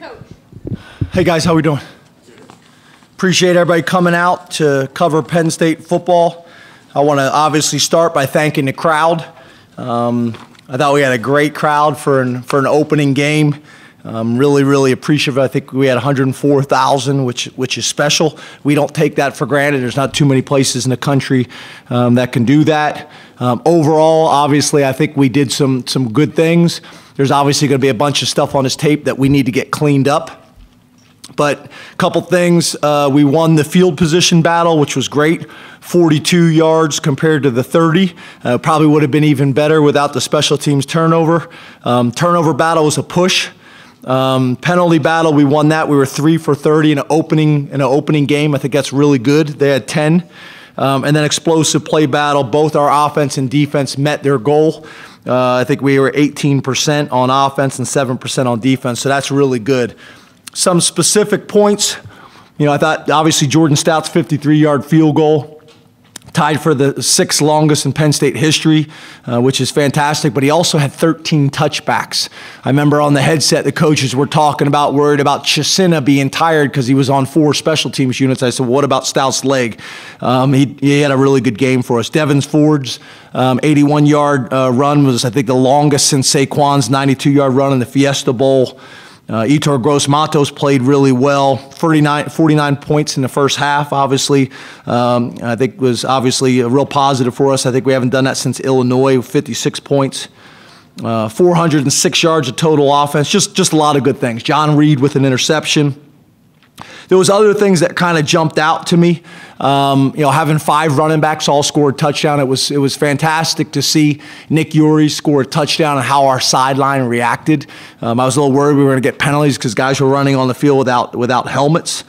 coach. Hey guys, how we doing? Appreciate everybody coming out to cover Penn State football. I want to obviously start by thanking the crowd. Um, I thought we had a great crowd for an, for an opening game. Um, really, really appreciative. I think we had 104,000, which which is special. We don't take that for granted. There's not too many places in the country um, that can do that. Um, overall, obviously, I think we did some some good things. There's obviously going to be a bunch of stuff on this tape that we need to get cleaned up. But a couple things, uh, we won the field position battle, which was great. 42 yards compared to the 30. Uh, probably would have been even better without the special teams turnover. Um, turnover battle was a push. Um, penalty battle, we won that. We were three for 30 in an opening in an opening game. I think that's really good. They had 10. Um, and then explosive play battle. Both our offense and defense met their goal. Uh, I think we were 18% on offense and 7% on defense, so that's really good. Some specific points. You know, I thought obviously Jordan Stout's 53 yard field goal tied for the sixth longest in Penn State history, uh, which is fantastic. But he also had 13 touchbacks. I remember on the headset, the coaches were talking about, worried about Chisena being tired because he was on four special teams units. I said, well, what about Stout's leg? Um, he, he, had a really good game for us. Devyn Ford's 81 um, yard uh, run was, I think, the longest since Saquon's 92 yard run in the Fiesta Bowl. Uh, Yetur Gross Matos played really well, 49, 49 points in the first half, obviously. Um, I think was obviously a real positive for us. I think we haven't done that since Illinois, 56 points. Uh, 406 yards of total offense, just, just a lot of good things. John Reid with an interception. There was other things that kind of jumped out to me. Um, you know, having five running backs all score a touchdown, it was it was fantastic to see Nick Eury score a touchdown and how our sideline reacted. Um, I was a little worried we were going to get penalties because guys were running on the field without without helmets.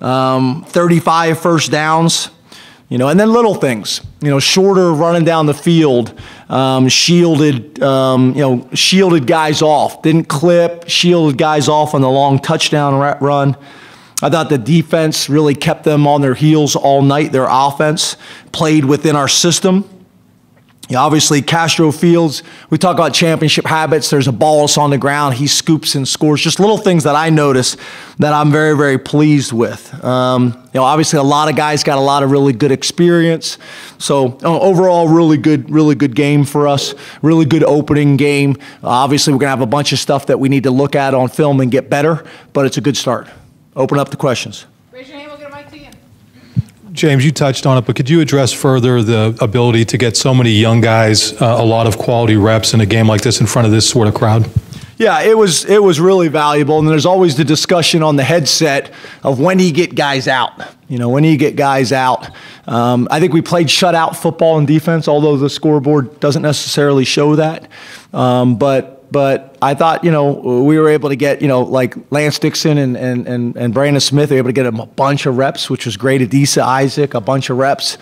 Um, 35 first downs. You know, and then little things, you know, shorter running down the field, um, shielded, um, you know, shielded guys off, didn't clip, shielded guys off on the long touchdown run. I thought the defense really kept them on their heels all night. Their offense played within our system. Obviously, Castro Fields, we talk about championship habits. There's a ball on the ground. He scoops and scores. Just little things that I notice that I'm very, very pleased with. Um, you know, obviously, a lot of guys got a lot of really good experience. So, uh, overall, really good, really good game for us. Really good opening game. Uh, obviously, we're going to have a bunch of stuff that we need to look at on film and get better, but it's a good start. Open up the questions. Raise your hand, we'll get a mic to you. James, you touched on it, but could you address further the ability to get so many young guys uh, a lot of quality reps in a game like this in front of this sort of crowd? Yeah, it was it was really valuable, and there's always the discussion on the headset of when do you get guys out. You know, when do you get guys out? Um, I think we played shutout football and defense, although the scoreboard doesn't necessarily show that. Um, but but I thought, you know, we were able to get, you know, like Lance Dixon and, and, and, and Brandon Smith, were able to get a bunch of reps, which was great. Adisa Isaac, a bunch of reps.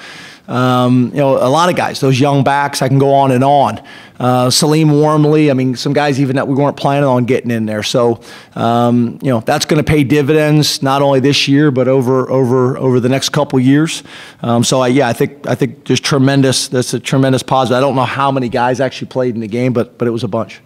Um, you know, a lot of guys, those young backs, I can go on and on. Uh, Salim Wormley, I mean, some guys even that we weren't planning on getting in there. So, um, you know, that's going to pay dividends not only this year but over over over the next couple years. Um, so, I, yeah, I think I think just tremendous. That's a tremendous positive. I don't know how many guys actually played in the game, but but it was a bunch.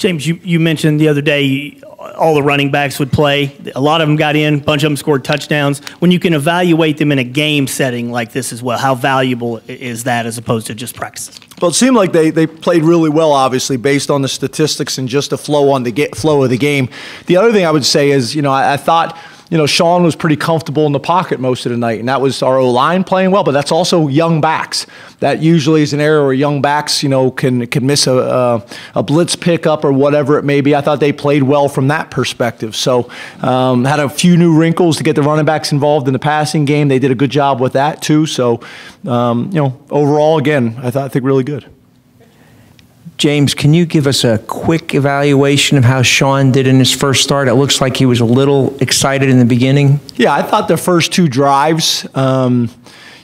James, you, you mentioned the other day all the running backs would play. A lot of them got in, a bunch of them scored touchdowns. When you can evaluate them in a game setting like this as well, how valuable is that as opposed to just practice? Well, it seemed like they, they played really well, obviously, based on the statistics and just the flow on the flow of the game. The other thing I would say is, you know, I, I thought – you know, Sean was pretty comfortable in the pocket most of the night, and that was our O line playing well. But that's also young backs. That usually is an area where young backs, you know, can can miss a, a, a blitz pickup or whatever it may be. I thought they played well from that perspective. So um, had a few new wrinkles to get the running backs involved in the passing game. They did a good job with that too. So um, you know, overall, again, I thought I think really good. James, can you give us a quick evaluation of how Sean did in his first start? It looks like he was a little excited in the beginning. Yeah, I thought the first two drives, um,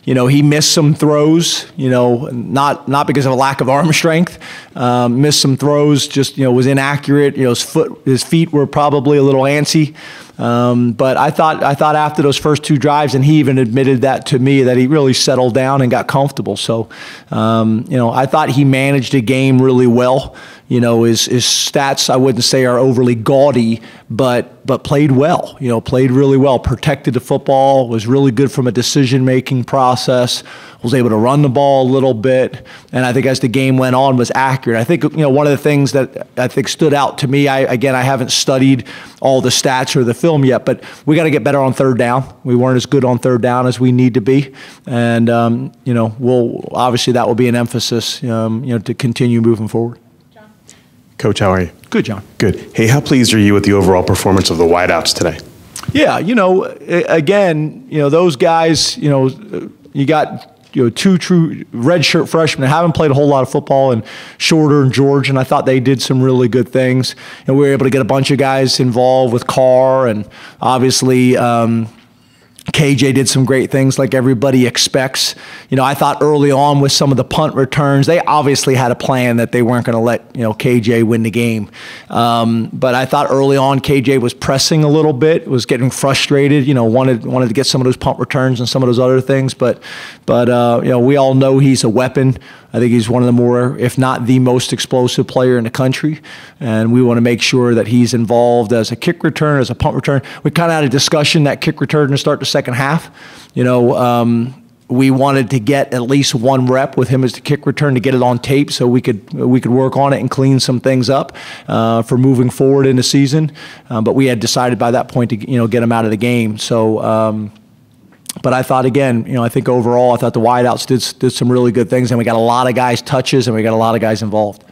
you know, he missed some throws. You know, not not because of a lack of arm strength. Um, missed some throws. Just you know, was inaccurate. You know, his foot, his feet were probably a little antsy. Um, but I thought I thought after those first two drives, and he even admitted that to me that he really settled down and got comfortable. So, um, you know, I thought he managed a game really well. You know, his, his stats, I wouldn't say are overly gaudy, but, but played well. You know, played really well, protected the football, was really good from a decision making process, was able to run the ball a little bit. And I think as the game went on, was accurate. I think, you know, one of the things that I think stood out to me, I, again, I haven't studied all the stats or the film yet, but we got to get better on third down. We weren't as good on third down as we need to be. And, um, you know, we'll, obviously that will be an emphasis, um, you know, to continue moving forward. Coach, how are you? Good, John. Good. Hey, how pleased are you with the overall performance of the wideouts today? Yeah, you know, again, you know, those guys, you know, you got you know two true redshirt freshmen that haven't played a whole lot of football, and Shorter and George, and I thought they did some really good things. And we were able to get a bunch of guys involved with Carr, and obviously. Um, KJ did some great things like everybody expects. You know, I thought early on with some of the punt returns, they obviously had a plan that they weren't going to let, you know, KJ win the game. Um, but I thought early on KJ was pressing a little bit, was getting frustrated, you know, wanted wanted to get some of those punt returns and some of those other things. But but uh, you know, we all know he's a weapon. I think he's one of the more, if not the most explosive player in the country. And we want to make sure that he's involved as a kick return, as a punt return. We kind of had a discussion that kick return to start the second half. You know, um, we wanted to get at least one rep with him as the kick return to get it on tape so we could we could work on it and clean some things up uh, for moving forward in the season. Um, but we had decided by that point to you know get him out of the game. So. Um, but I thought again, you know, I think overall, I thought the wideouts did did some really good things, and we got a lot of guys touches, and we got a lot of guys involved.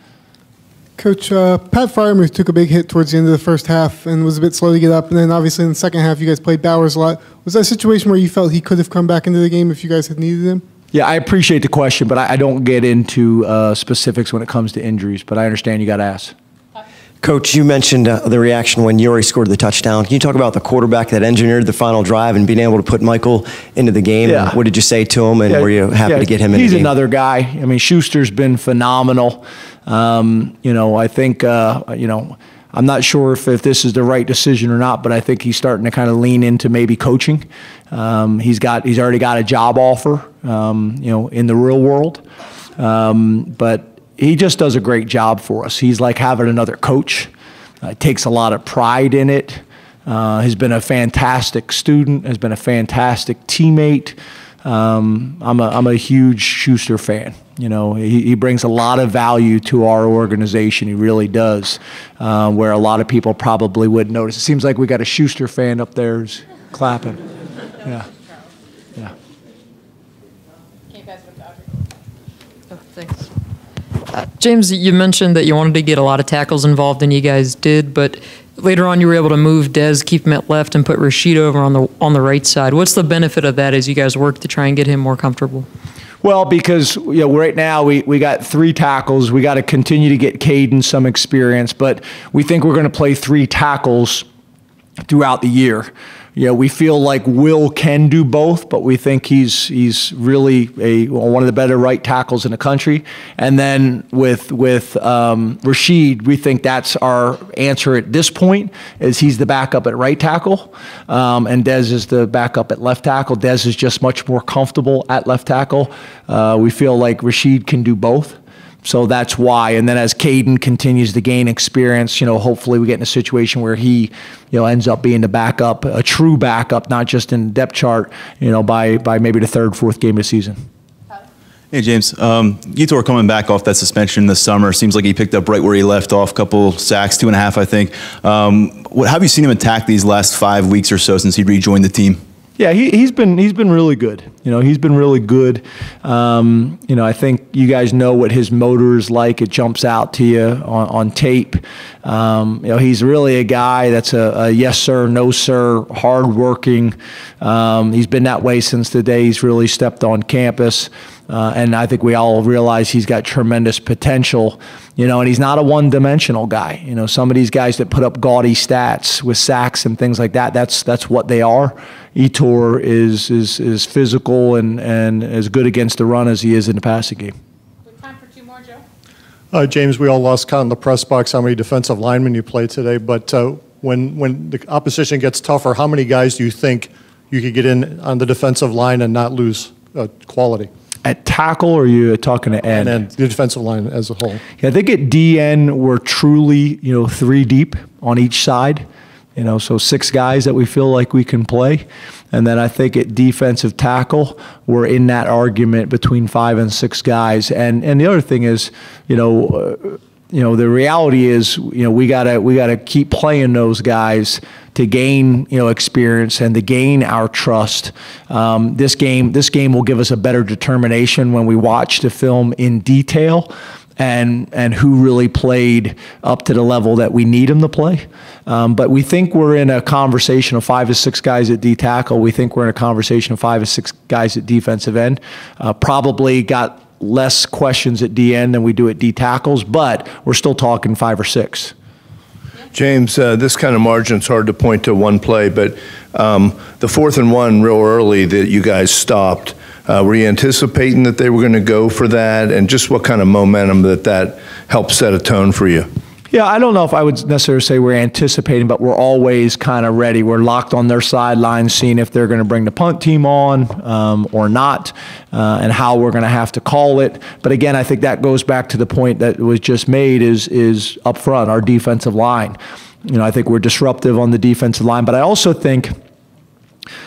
Coach, uh, Pat Freiermuth took a big hit towards the end of the first half and was a bit slow to get up. And then obviously in the second half, you guys played Bowers a lot. Was that a situation where you felt he could have come back into the game if you guys had needed him? Yeah, I appreciate the question, but I, I don't get into uh, specifics when it comes to injuries. But I understand you got to ask. Coach, you mentioned uh, the reaction when Eury scored the touchdown. Can you talk about the quarterback that engineered the final drive and being able to put Michael into the game? Yeah. What did you say to him, and Yeah, were you happy yeah, to get him in He's the game? another guy. I mean, Shuster's been phenomenal. Um, you know, I think, uh, you know, I'm not sure if, if this is the right decision or not, but I think he's starting to kind of lean into maybe coaching. Um, he's got, he's already got a job offer, um, you know, in the real world. Um, but he just does a great job for us. He's like having another coach. Uh, takes a lot of pride in it. Uh, has been a fantastic student. Has been a fantastic teammate. Um, I'm a I'm a huge Shuster fan. You know, he, he brings a lot of value to our organization. He really does. Uh, where a lot of people probably wouldn't notice. It seems like we got a Shuster fan up there who's clapping. Yeah, yeah. Can you pass it to Audrey? Oh, Thanks. James, you mentioned that you wanted to get a lot of tackles involved, and you guys did, but later on you were able to move Dez, keep him at left, and put Rasheed over on the on the right side. What's the benefit of that as you guys work to try and get him more comfortable? Well, because you know, right now we, we got three tackles. We got to continue to get Caedan some experience, but we think we're going to play three tackles throughout the year. You know, we feel like Will can do both, but we think he's he's really a well, one of the better right tackles in the country. And then with with um, Rasheed, we think that's our answer at this point. Is he's the backup at right tackle, um, and Dez is the backup at left tackle. Dez is just much more comfortable at left tackle. Uh, we feel like Rasheed can do both. So that's why. And then as Caedan continues to gain experience, you know, hopefully we get in a situation where he, you know, ends up being the backup, a true backup, not just in depth chart, you know, by by maybe the third, fourth game of the season. Hey, James. Um, Yetur coming back off that suspension this summer. Seems like he picked up right where he left off. Couple sacks, two and a half, I think. Um, what, have you seen him attack these last five weeks or so since he rejoined the team? Yeah, he, he's been he's been really good. You know, he's been really good. Um, you know, I think you guys know what his motor is like. It jumps out to you on, on tape. Um, you know, he's really a guy that's a, a yes sir, no sir, hardworking. Um, he's been that way since the day he's really stepped on campus. Uh, and I think we all realize he's got tremendous potential, you know, and he's not a one dimensional guy. You know, some of these guys that put up gaudy stats with sacks and things like that, that's, that's what they are. Yetur is, is, is physical and, and as good against the run as he is in the passing game. Time for two more, Joe? Uh, James, we all lost count in the press box how many defensive linemen you played today, but uh, when, when the opposition gets tougher, how many guys do you think you could get in on the defensive line and not lose uh, quality? At tackle, or are you talking to end? And the defensive line as a whole. Yeah, I think at DN we're truly, you know, three deep on each side. You know, so six guys that we feel like we can play. And then I think at defensive tackle, we're in that argument between five and six guys. And and the other thing is, you know, uh, you know, the reality is, you know, we gotta we gotta keep playing those guys to gain you know experience and to gain our trust. Um, this game this game will give us a better determination when we watch the film in detail and and who really played up to the level that we need them to play. Um, but we think we're in a conversation of five to six guys at D tackle. We think we're in a conversation of five to six guys at defensive end. Uh, probably got less questions at D end than we do at D tackles, but we're still talking five or six. James, uh, this kind of margin's hard to point to one play, but um, the fourth and one real early that you guys stopped, uh, were you anticipating that they were going to go for that? And just what kind of momentum that that helped set a tone for you? Yeah, I don't know if I would necessarily say we're anticipating, but we're always kind of ready. We're locked on their sidelines, seeing if they're going to bring the punt team on um, or not, uh, and how we're going to have to call it. But again, I think that goes back to the point that was just made: is is up front our defensive line. You know, I think we're disruptive on the defensive line, but I also think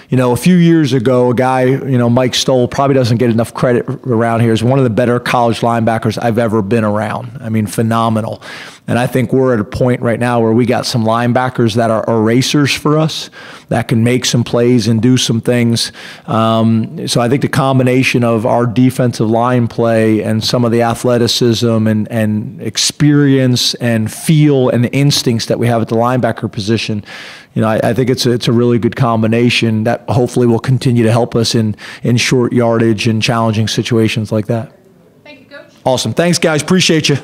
you know, a few years ago, a guy, you know, Mike Stoll probably doesn't get enough credit around here. Is one of the better college linebackers I've ever been around. I mean, phenomenal. And I think we're at a point right now where we got some linebackers that are erasers for us that can make some plays and do some things. Um, so I think the combination of our defensive line play and some of the athleticism and, and experience and feel and instincts that we have at the linebacker position, you know, I, I think it's a, it's a really good combination that hopefully will continue to help us in, in short yardage and challenging situations like that. Thank you, Coach. Awesome. Thanks, guys. Appreciate you.